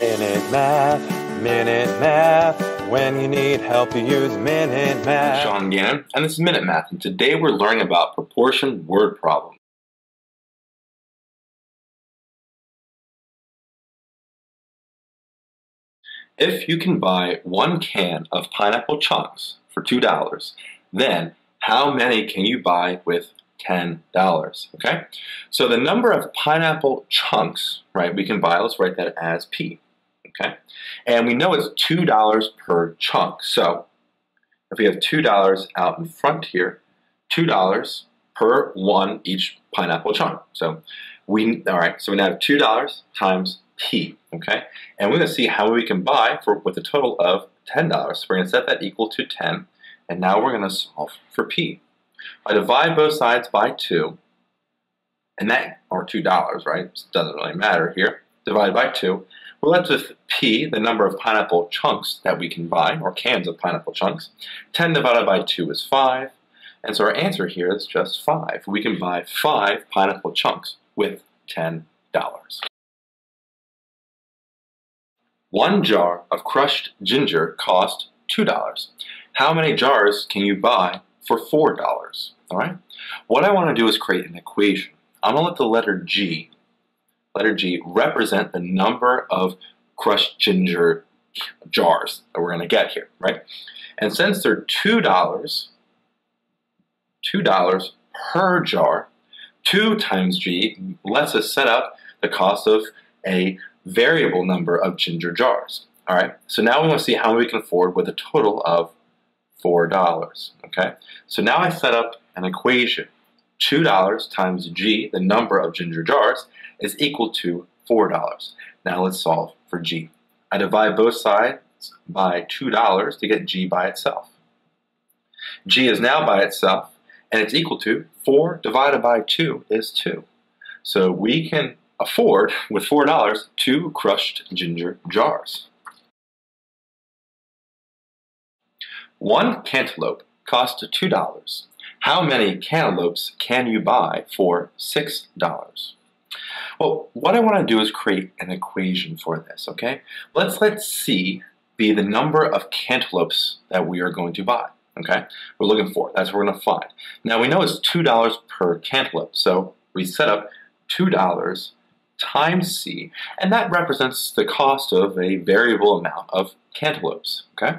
Minute Math, Minute Math. When you need help, you use Minute Math. Sean Gannon, and this is Minute Math, and today we're learning about proportion word problems. If you can buy one can of pineapple chunks for $2, then how many can you buy with $10, okay? So the number of pineapple chunks, right, we can buy, let's write that as P, okay? And we know it's $2 per chunk. So if we have $2 out in front here, $2 per one each pineapple chunk. So we, all right, so we now have $2 times P, okay? And we're gonna see how we can buy for with a total of $10. So we're gonna set that equal to 10, and now we're gonna solve for P. I divide both sides by 2, and that, or $2, right? It doesn't really matter here. Divide by 2. We're left with P, the number of pineapple chunks that we can buy, or cans of pineapple chunks. 10 divided by 2 is 5. And so our answer here is just 5. We can buy 5 pineapple chunks with $10. One jar of crushed ginger cost $2. How many jars can you buy for $4? All right. What I want to do is create an equation. I'm going to let the letter G, letter G, represent the number of crushed ginger jars that we're going to get here, right? And since they're $2, $2 per jar, 2 times G lets us set up the cost of a variable number of ginger jars. All right, so now we want to see how we can afford with a total of $4. Okay, so now I set up an equation. $2 times G, the number of ginger jars, is equal to $4. Now let's solve for G. I divide both sides by $2 to get G by itself. G is now by itself, and it's equal to 4 divided by 2 is 2. So we can afford, with $4, two crushed ginger jars. One cantaloupe costs $2. How many cantaloupes can you buy for $6? Well, what I want to do is create an equation for this, okay? Let's let C be the number of cantaloupes that we are going to buy, okay? We're looking for, that's what we're going to find. Now, we know it's $2 per cantaloupe, so we set up $2 times C, and that represents the cost of a variable amount of cantaloupes, okay?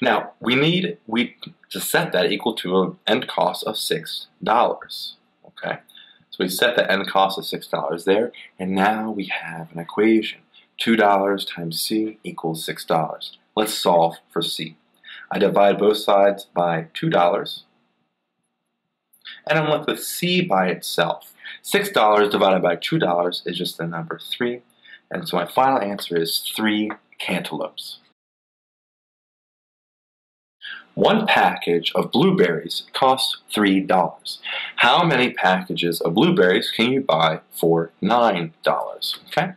Now, we need we to set that equal to an end cost of $6, okay? So we set the end cost of $6 there, and now we have an equation. $2 times C equals $6. Let's solve for C. I divide both sides by $2, and I'm left with C by itself. $6 divided by $2 is just the number 3, and so my final answer is 3 cantaloupes. One package of blueberries costs $3. How many packages of blueberries can you buy for $9? Okay?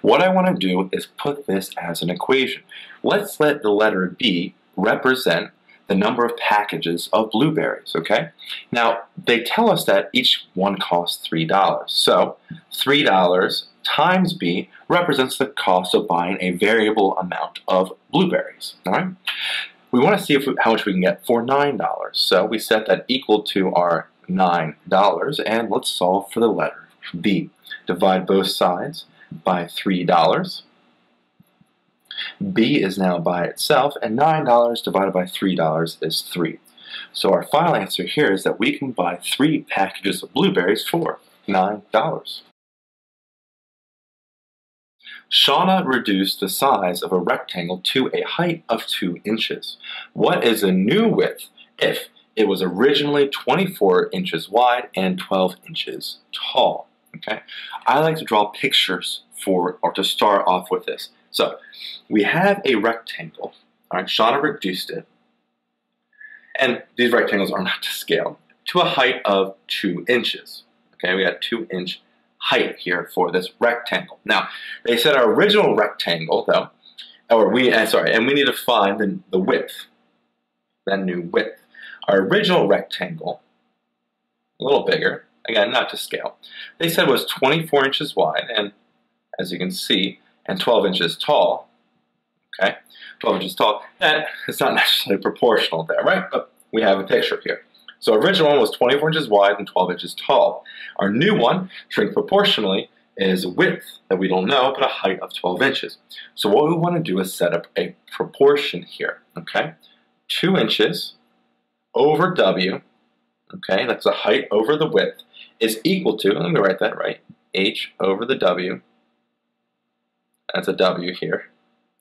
What I want to do is put this as an equation. Let's let the letter B represent the number of packages of blueberries, okay? Now, they tell us that each one costs $3. So, $3 times B represents the cost of buying a variable amount of blueberries, all right? We want to see if we, how much we can get for $9. So, we set that equal to our $9, and let's solve for the letter B. Divide both sides by $3. B is now by itself, and $9 divided by $3 is 3. So our final answer here is that we can buy three packages of blueberries for $9. Shauna reduced the size of a rectangle to a height of 2 inches. What is a new width if it was originally 24 inches wide and 12 inches tall? Okay, I like to draw pictures for or to start off with this. So we have a rectangle. All right, Shauna reduced it. And these rectangles are not to scale to a height of two inches. Okay, we got two inch height here for this rectangle. Now, they said our original rectangle, though, or we, uh, sorry, and we need to find the, the width, that new width. Our original rectangle, a little bigger, again, not to scale, they said was 24 inches wide, and as you can see, and 12 inches tall, okay, 12 inches tall, and it's not necessarily proportional there, right? But we have a picture here. So our original one was 24 inches wide and 12 inches tall. Our new one, shrink proportionally, is width that we don't know, but a height of 12 inches. So what we want to do is set up a proportion here, okay? 2 inches over W, okay, that's the height over the width, is equal to, let me write that right, H over the W, that's a W here,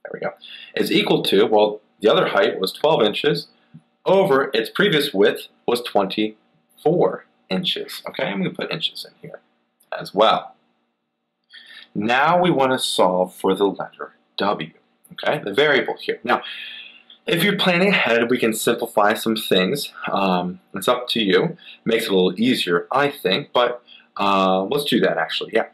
there we go, is equal to, well, the other height was 12 inches over its previous width was 24 inches. Okay, I'm going to put inches in here as well. Now we want to solve for the letter W, okay, the variable here. Now, if you're planning ahead, we can simplify some things. Um, it's up to you. Makes it a little easier, I think, but uh, let's do that actually, yeah.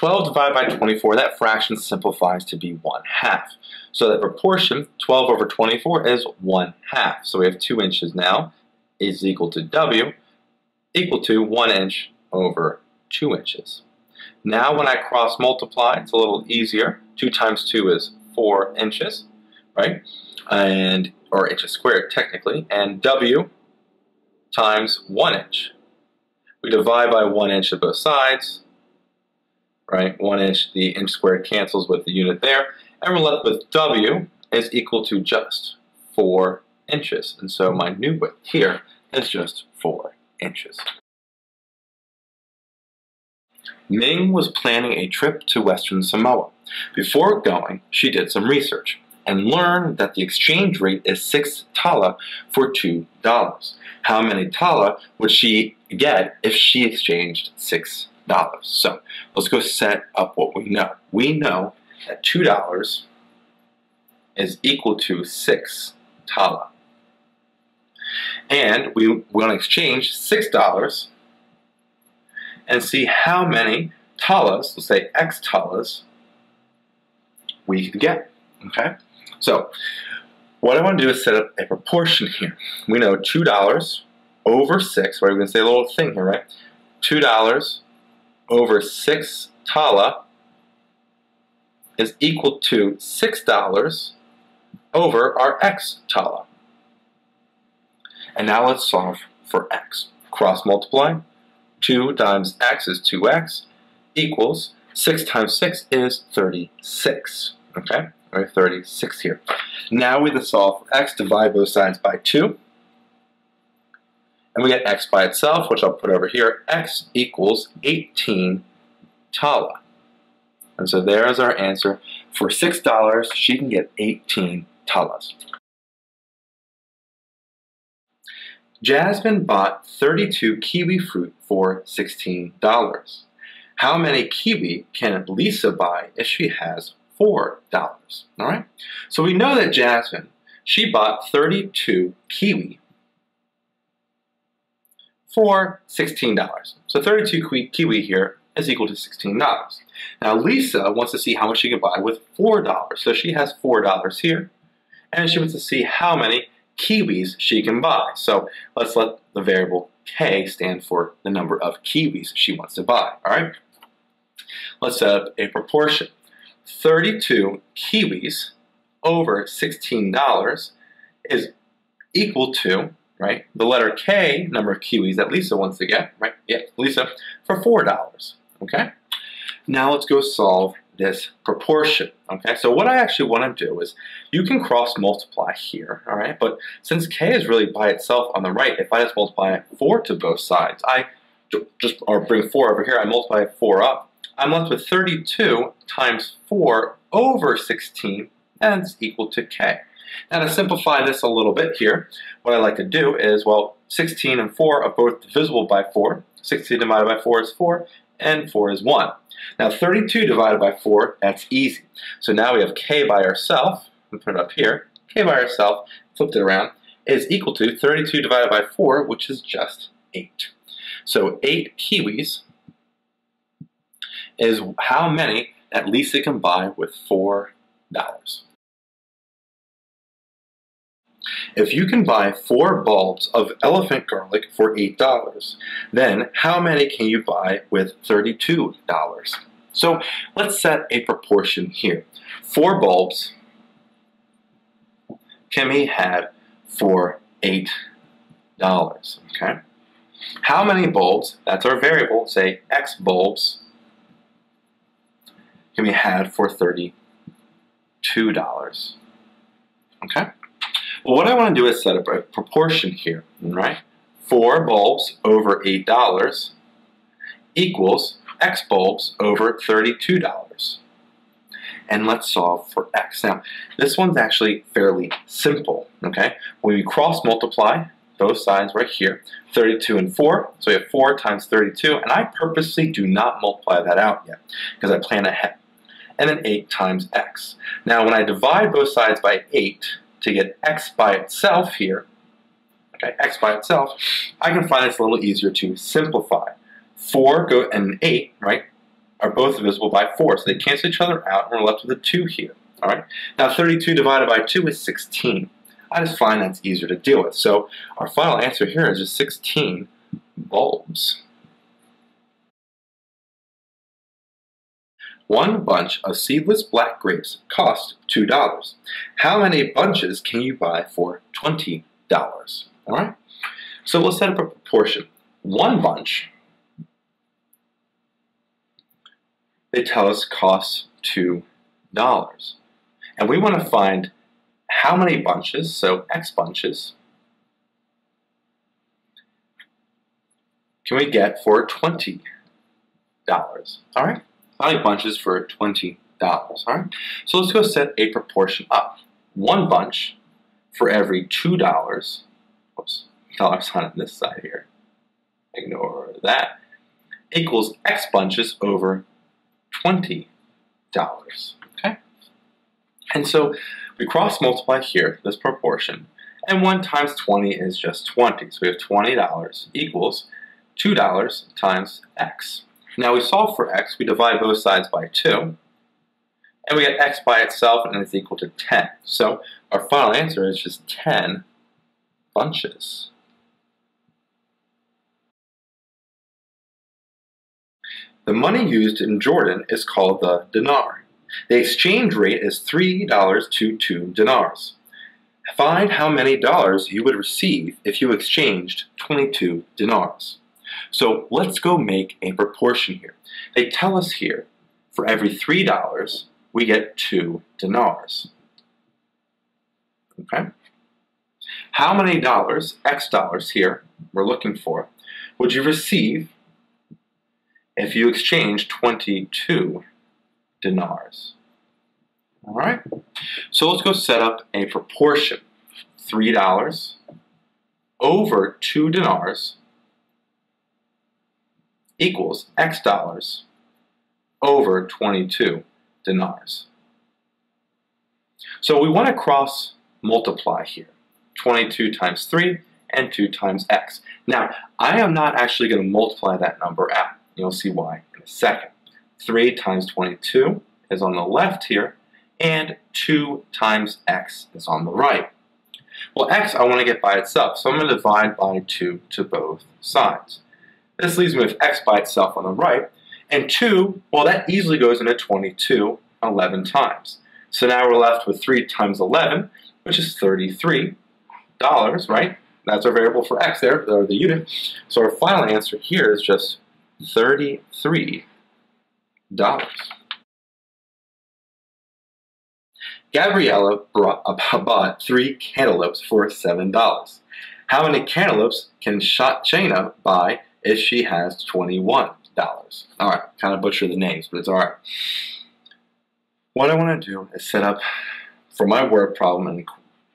12 divided by 24, that fraction simplifies to be 1 half. So that proportion, 12 over 24, is 1 half. So we have 2 inches now is equal to W, equal to 1 inch over 2 inches. Now when I cross multiply, it's a little easier. 2 times 2 is 4 inches, right? And Or inches squared, technically. And W times 1 inch. We divide by 1 inch of both sides, right? 1 inch, the inch squared cancels with the unit there. And we're left with W is equal to just 4 inches. And so my new width here is just 4 inches. Ming was planning a trip to Western Samoa. Before going, she did some research and learned that the exchange rate is 6 tala for $2. How many tala would she get if she exchanged 6 dollars. So let's go set up what we know. We know that two dollars is equal to six tala. And we want to exchange six dollars and see how many talas, let's say x talas, we can get. Okay? So what I want to do is set up a proportion here. We know two dollars over six, right? We're going to say a little thing here, right? Two dollars over 6 tala is equal to $6 over our x tala. And now let's solve for x. Cross multiply. 2 times x is 2x equals 6 times 6 is 36. Okay? Or 36 here. Now we have to solve for x, divide both sides by 2. And we get x by itself, which I'll put over here. x equals 18 tala. And so there is our answer. For $6, she can get 18 talas. Jasmine bought 32 kiwi fruit for $16. How many kiwi can Lisa buy if she has $4? All right? So we know that Jasmine, she bought 32 kiwi for $16. So 32 Kiwi here is equal to $16. Now Lisa wants to see how much she can buy with $4. So she has $4 here, and she wants to see how many kiwis she can buy. So let's let the variable k stand for the number of kiwis she wants to buy, all right? Let's set up a proportion. 32 kiwis over $16 is equal to right? The letter K, number of kiwis that Lisa wants to get, right? Yeah, Lisa, for $4, okay? Now let's go solve this proportion, okay? So what I actually want to do is, you can cross multiply here, all right? But since K is really by itself on the right, if I just multiply 4 to both sides, I just, or bring 4 over here, I multiply 4 up, I'm left with 32 times 4 over 16, and it's equal to K. Now to simplify this a little bit here, what I like to do is, well, 16 and 4 are both divisible by 4. 16 divided by 4 is 4, and 4 is 1. Now 32 divided by 4, that's easy. So now we have k by ourselves, put it up here, k by ourselves, flipped it around, is equal to 32 divided by 4, which is just 8. So 8 kiwis is how many at least Lisa can buy with $4. If you can buy four bulbs of elephant garlic for $8, then how many can you buy with $32? So let's set a proportion here. Four bulbs can be had for $8. Okay? How many bulbs, that's our variable, say X bulbs, can be had for $32? Okay? Well, what I want to do is set up a proportion here, right? 4 bulbs over $8 equals X bulbs over $32. And let's solve for X. Now, this one's actually fairly simple, okay? When we cross multiply both sides right here, 32 and 4, so we have 4 times 32, and I purposely do not multiply that out yet, because I plan ahead. And then 8 times X. Now, when I divide both sides by 8 to get X by itself here, okay, X by itself, I can find it's a little easier to simplify. 4 go, and 8, right, are both divisible by 4, so they cancel each other out, and we're left with a 2 here. All right. Now 32 divided by 2 is 16. I just find that's easier to deal with. So our final answer here is just 16 bulbs. One bunch of seedless black grapes cost $2. How many bunches can you buy for $20? All right. So we'll set up a proportion. One bunch they tell us costs $2. And we want to find how many bunches, so X bunches, can we get for $20? All right? Many bunches for $20? All right? So let's go set a proportion up. One bunch for every $2, whoops, dollar sign on this side here, ignore that, equals X bunches over $20. Okay? And so we cross multiply here, this proportion, and 1 times 20 is just 20. So we have $20 equals $2 times x. Now we solve for x, we divide both sides by 2, and we get x by itself, and it's equal to 10. So our final answer is just 10 bunches. The money used in Jordan is called the dinar. The exchange rate is $3 to 2 dinars. Find how many dollars you would receive if you exchanged 22 dinars. So let's go make a proportion here. They tell us here, for every $3, we get 2 dinars. Okay? How many dollars, X dollars here, we're looking for, would you receive if you exchange 22 dinars. All right, so let's go set up a proportion. $3 over 2 dinars equals X dollars over 22 dinars. So we want to cross multiply here. 22 times 3 and 2 times x. Now, I am not actually going to multiply that number out. You'll see why in a second. 3 times 22 is on the left here, and 2 times x is on the right. Well, x I want to get by itself, so I'm going to divide by 2 to both sides. This leaves me with x by itself on the right, and 2, well, that easily goes into 22 11 times. So now we're left with 3 times 11, which is $33, right? That's our variable for x there, or the unit. So our final answer here is just $33. Gabriella brought, bought three cantaloupes for $7. How many cantaloupes can Shayna buy if she has $21? Alright, kind of butcher the names, but it's alright. What I want to do is set up, for my word problem, and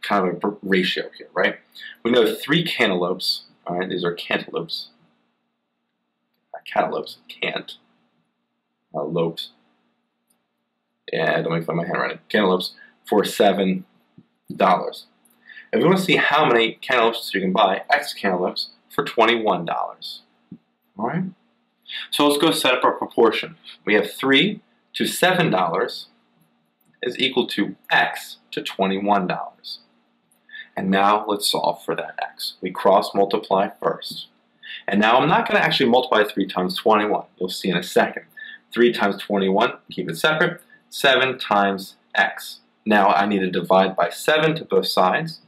kind of a ratio here, right? We know three cantaloupes, alright, these are cantaloupes, cantaloupes, can't, uh, lopes, yeah, don't make fun of my handwriting, cantaloupes, for $7. If you want to see how many cantaloupes you can buy, X cantaloupes for $21. Alright? So let's go set up our proportion. We have 3 to $7 is equal to X to $21. And now let's solve for that X. We cross multiply first. And now I'm not going to actually multiply 3 times 21. You'll see in a second. 3 times 21, keep it separate, 7 times x. Now I need to divide by 7 to both sides.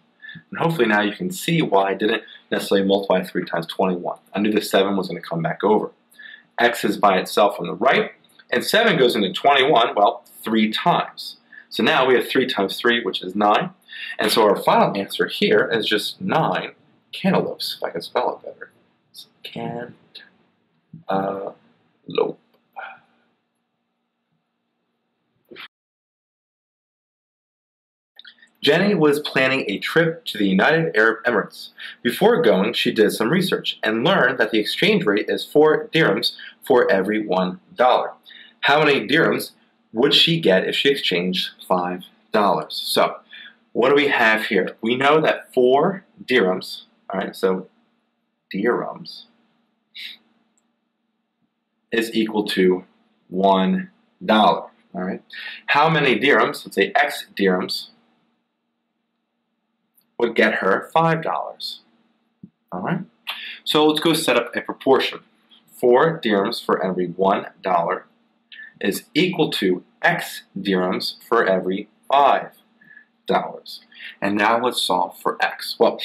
And hopefully now you can see why I didn't necessarily multiply 3 times 21. I knew the 7 was going to come back over. x is by itself on the right, and 7 goes into 21, well, 3 times. So now we have 3 times 3, which is 9. And so our final answer here is just 9 cantaloupes, if I can spell it better. It's cantaloupe. Jenny was planning a trip to the United Arab Emirates. Before going, she did some research and learned that the exchange rate is 4 dirhams for every $1. How many dirhams would she get if she exchanged $5? So, what do we have here? We know that 4 dirhams, all right, so dirhams is equal to $1. All right. How many dirhams, let's say x dirhams, would get her $5. All right. So let's go set up a proportion. 4 dirhams for every $1 is equal to x dirhams for every $5. And now let's solve for x. Well,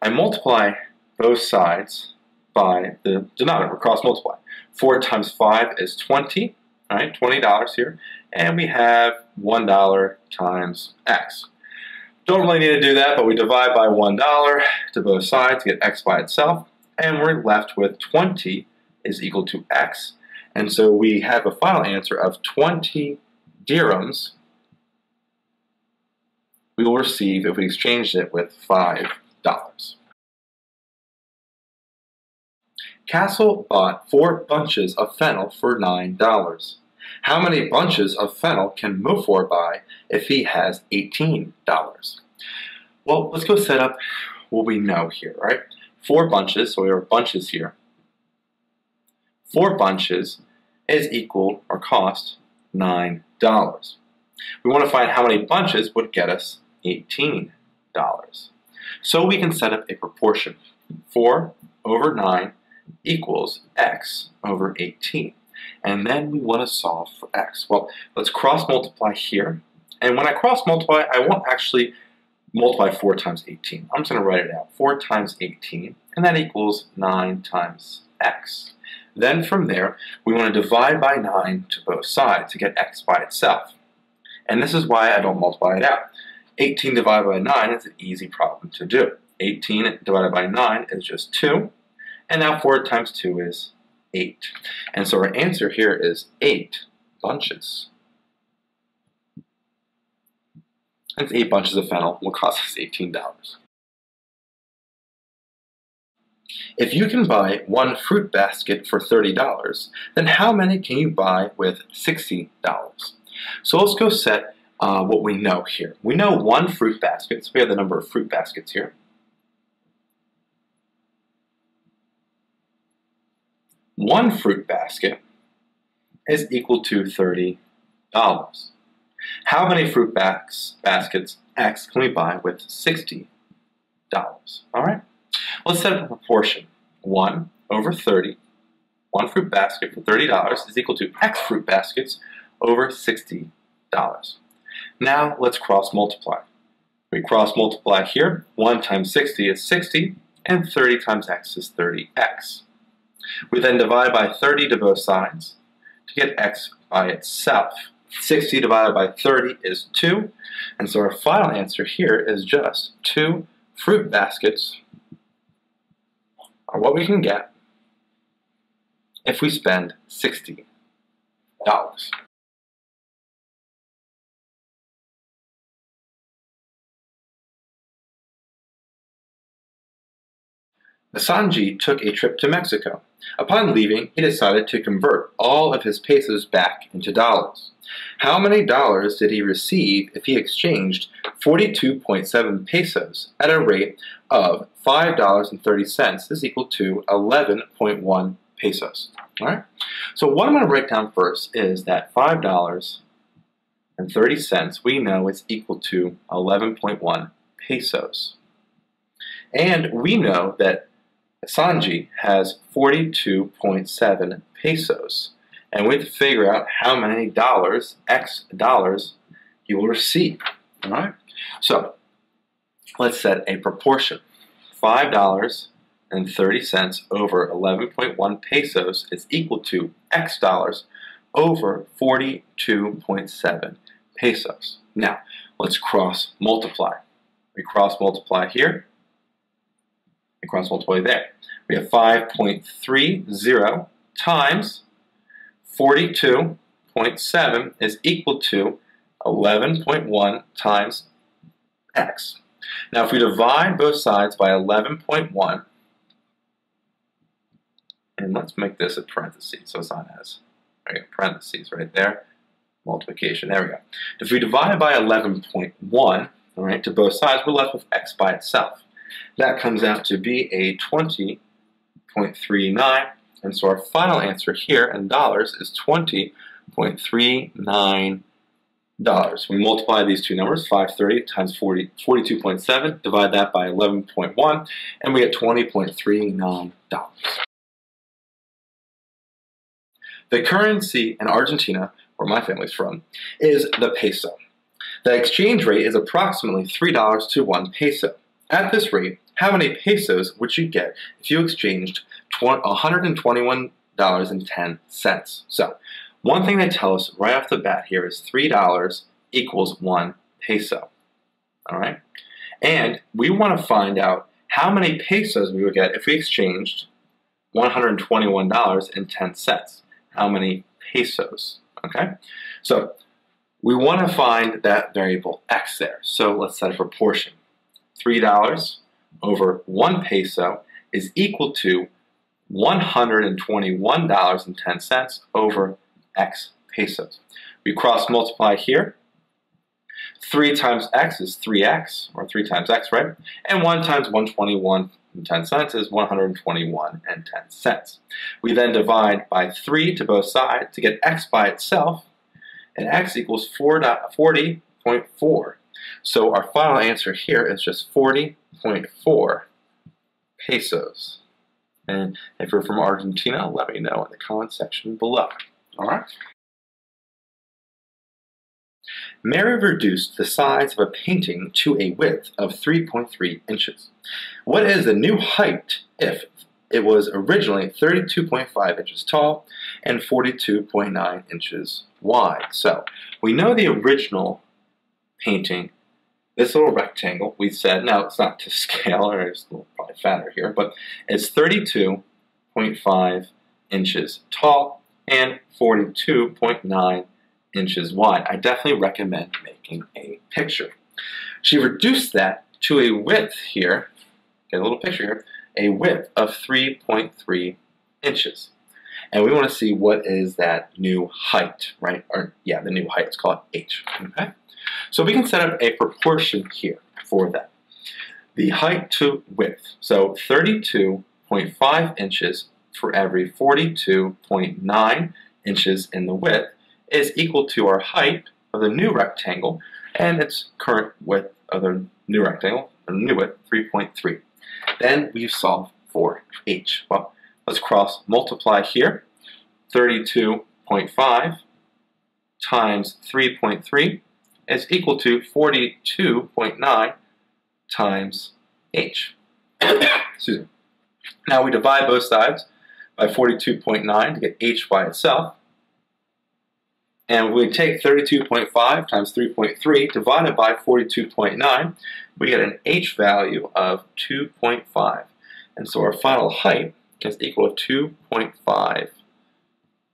I multiply both sides by the denominator, cross multiply. 4 times 5 is 20, all right, $20 here. And we have $1 times x. Don't really need to do that, but we divide by $1 to both sides to get x by itself. And we're left with 20 is equal to x. And so we have a final answer of 20 dirhams we will receive if we exchanged it with $5. Castle bought four bunches of fennel for $9. How many bunches of fennel can Mofor buy if he has $18? Well, let's go set up what we know here, right? Four bunches, so we have bunches here. Four bunches is equal or cost $9. We want to find how many bunches would get us $18. So we can set up a proportion. 4 over 9 equals x over 18. And then we want to solve for x. Well, let's cross multiply here. And when I cross multiply, I won't actually multiply 4 times 18. I'm just going to write it out. 4 times 18, and that equals 9 times x. Then from there, we want to divide by 9 to both sides to get x by itself. And this is why I don't multiply it out. 18 divided by 9 is an easy problem to do. 18 divided by 9 is just 2. And now 4 times 2 is 8. And so our answer here is 8 bunches. That's 8 bunches of fennel will cost us $18. If you can buy one fruit basket for $30, then how many can you buy with $60? So let's go set uh, what we know here. We know one fruit basket, so we have the number of fruit baskets here. One fruit basket is equal to $30. How many fruit bas baskets X can we buy with $60? All right, let's set up a proportion. 1 over 30. One fruit basket for $30 is equal to X fruit baskets over $60. Now let's cross multiply. We cross multiply here. 1 times 60 is 60, and 30 times x is 30x. We then divide by 30 to both sides to get x by itself. 60 divided by 30 is 2, and so our final answer here is just 2 fruit baskets are what we can get if we spend $60. Asanji took a trip to Mexico. Upon leaving, he decided to convert all of his pesos back into dollars. How many dollars did he receive if he exchanged 42.7 pesos at a rate of $5.30 is equal to 11.1 pesos? All right. So what I'm going to break down first is that $5.30 we know is equal to 11.1 pesos. And we know that Sanji has 42.7 pesos. And we have to figure out how many dollars, X dollars, he will receive. All right? So let's set a proportion. $5.30 over 11.1 pesos is equal to X dollars over 42.7 pesos. Now, let's cross multiply. We cross multiply here, we cross multiply there. We have 5.30 times 42.7 is equal to 11.1 times x. Now if we divide both sides by 11.1, and let's make this a parenthesis so it's not as, okay, parentheses right there, multiplication, there we go. If we divide by 11.1, all right, to both sides, we're left with x by itself. That comes out to be a 20.39, and so our final answer here in dollars is 20.39 dollars. We multiply these two numbers, 530 times 40, 42.7, divide that by 11.1, and we get 20.39 dollars. The currency in Argentina, where my family's from, is the peso. The exchange rate is approximately $3 to 1 peso. At this rate, how many pesos would you get if you exchanged $121.10? So, one thing they tell us right off the bat here is $3 equals 1 peso. All right? And we want to find out how many pesos we would get if we exchanged $121.10. How many pesos? Okay? So, we want to find that variable x there. So let's set a proportion. $3 over 1 peso is equal to $121.10 over x pesos. We cross multiply here. 3 times x is 3x, or 3 times x, right? And 1 times 121 and 10 cents is 121 and 10 cents. We then divide by 3 to both sides to get x by itself, and x equals 40.4. So our final answer here is just 40.4 pesos. And if you're from Argentina, let me know in the comment section below. All right? Mary reduced the size of a painting to a width of 3.3 inches. What is the new height if it was originally 32.5 inches tall and 42.9 inches wide? So we know the original painting, this little rectangle, we said, now it's not to scale, or it's probably fatter here, but it's 32.5 inches tall and 42.9 inches wide. I definitely recommend making a picture. She reduced that to a width here, get a little picture here, a width of 3.3 inches. And we want to see what is that new height, right? Or yeah, the new height is called h. Okay. So we can set up a proportion here for that. The height to width. So 32.5 inches for every 42.9 inches in the width is equal to our height of the new rectangle and its current width of the new rectangle, the new width, 3.3. Then we solve for h. Well, let's cross multiply here. 32.5 times 3.3 is equal to 42.9 times h. Excuse me. Now we divide both sides by 42.9 to get h by itself. And we take 32.5 times 3.3 divided by 42.9, we get an h value of 2.5. And so our final height is equal to 2.5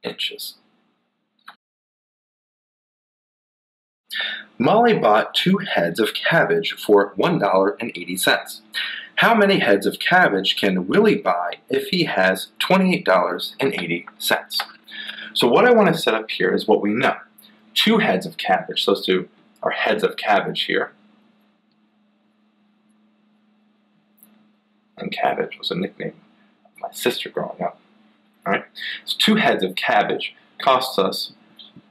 inches. Molly bought two heads of cabbage for $1.80. How many heads of cabbage can Willie buy if he has $28.80? So what I want to set up here is what we know. Two heads of cabbage. So let's do our heads of cabbage here. And cabbage was a nickname of my sister growing up. All right. So two heads of cabbage costs us,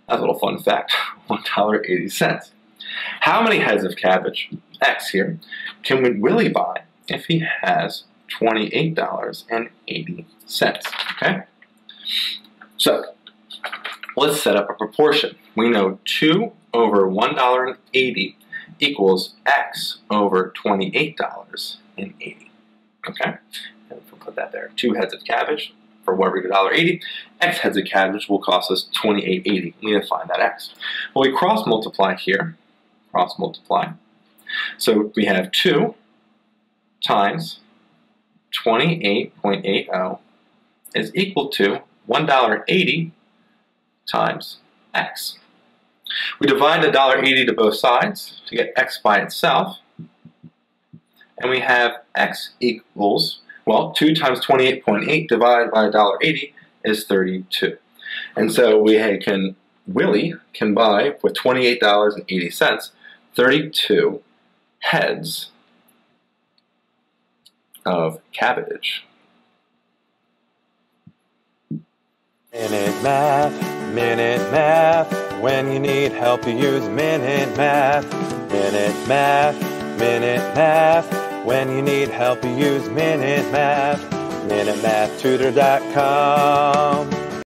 a little fun fact, $1.80. How many heads of cabbage, X here, can we Willie buy if he has $28.80? Okay? So, Let's set up a proportion. We know 2 over $1.80 equals x over $28.80. Okay? And we'll put that there. Two heads of cabbage for every $1.80. X heads of cabbage will cost us $28.80. We need to find that x. Well, we cross multiply here. Cross multiply. So we have 2 times 28.80 is equal to $1.80 times x. We divide the $1.80 to both sides to get x by itself. And we have x equals, well, 2 times 28.8 divided by $1.80 is 32. And so we can, Willie can buy with $28.80, 32 heads of cabbage. Minute Math, Minute Math. When you need help, you use Minute Math. Minute Math, Minute Math. When you need help, you use Minute Math. MinuteMathTutor.com.